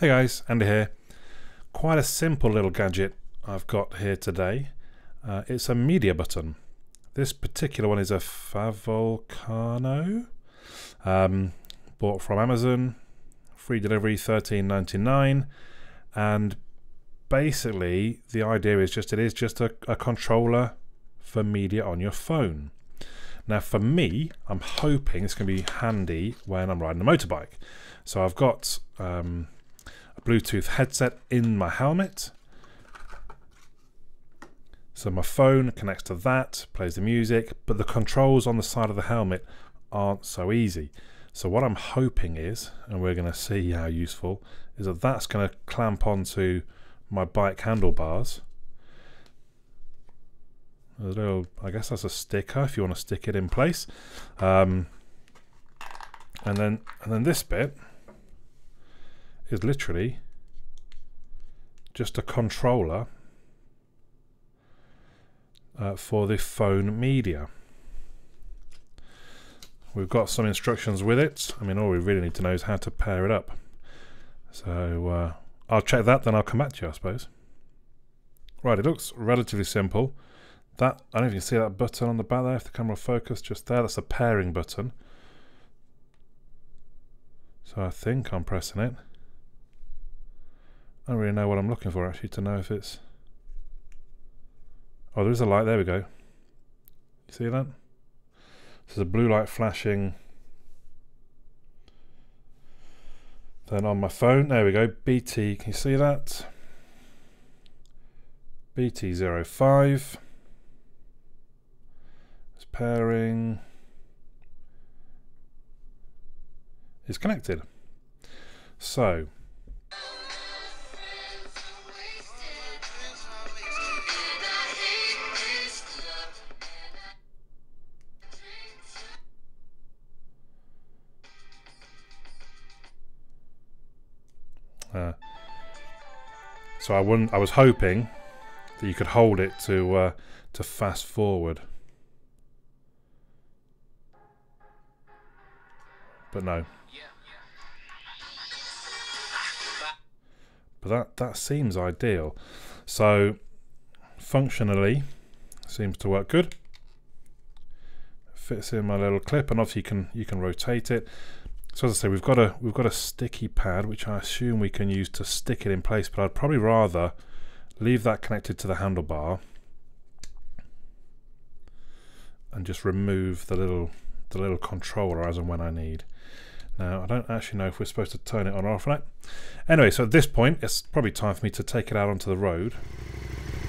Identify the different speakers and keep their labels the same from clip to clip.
Speaker 1: Hey guys, Andy here. Quite a simple little gadget I've got here today. Uh, it's a media button. This particular one is a Favolcano. Um, bought from Amazon, free delivery, thirteen ninety nine, and basically the idea is just it is just a, a controller for media on your phone. Now, for me, I'm hoping it's going to be handy when I'm riding a motorbike. So I've got um, a Bluetooth headset in my helmet. So my phone connects to that, plays the music, but the controls on the side of the helmet aren't so easy. So what I'm hoping is, and we're going to see how useful, is that that's going to clamp onto my bike handlebars. A little, I guess that's a sticker if you want to stick it in place. Um, and then, and then this bit is literally just a controller uh, for the phone media. We've got some instructions with it. I mean, all we really need to know is how to pair it up. So uh, I'll check that, then I'll come back to you, I suppose. Right, it looks relatively simple. That I don't know if you can see that button on the back there, if the camera focus just there, that's a pairing button. So I think I'm pressing it. I don't really know what I'm looking for actually to know if it's... Oh, there is a light. There we go. You see that? There's a blue light flashing. Then on my phone, there we go. BT, can you see that? BT05. It's pairing. It's connected. So, Uh, so I wouldn't. I was hoping that you could hold it to uh, to fast forward, but no. But that that seems ideal. So functionally, seems to work good. Fits in my little clip, and obviously you can you can rotate it. So as I say, we've got a we've got a sticky pad which I assume we can use to stick it in place, but I'd probably rather leave that connected to the handlebar and just remove the little the little controller as and when I need. Now I don't actually know if we're supposed to turn it on or off right. Anyway, so at this point it's probably time for me to take it out onto the road.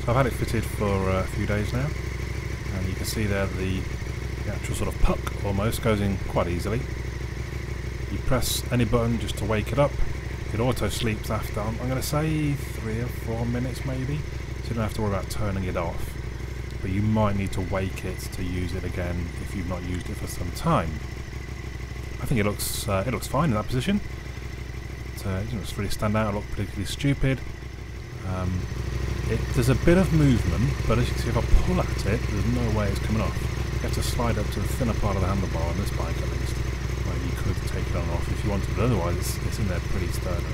Speaker 1: So I've had it fitted for uh, a few days now, and you can see there the, the actual sort of puck almost goes in quite easily press any button just to wake it up. It auto sleeps after I'm, going to say three or four minutes maybe. So you don't have to worry about turning it off. But you might need to wake it to use it again if you've not used it for some time. I think it looks uh, it looks fine in that position. It, uh, it doesn't really stand out look particularly stupid. Um, it, there's a bit of movement but as you can see if I pull at it there's no way it's coming off. You have to slide up to the thinner part of the handlebar on this bike at least could take it on off if you wanted, but otherwise it's, it's in there pretty sturdy.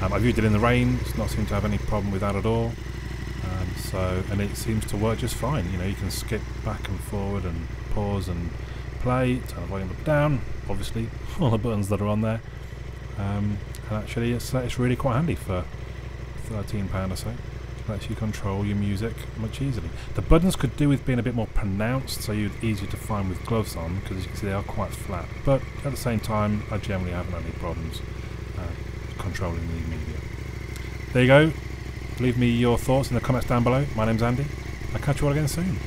Speaker 1: Um, I've used it in the rain, it's not seemed to have any problem with that at all. Um, so, and it seems to work just fine. You know, you can skip back and forward and pause and play, turn the volume up down, obviously, all the buttons that are on there. Um, and actually it's, it's really quite handy for £13 or so you control your music much easily. The buttons could do with being a bit more pronounced, so you're easier to find with gloves on, because as you can see they are quite flat. But at the same time, I generally haven't had any problems uh, controlling the media. There you go. Leave me your thoughts in the comments down below. My name's Andy. I'll catch you all again soon.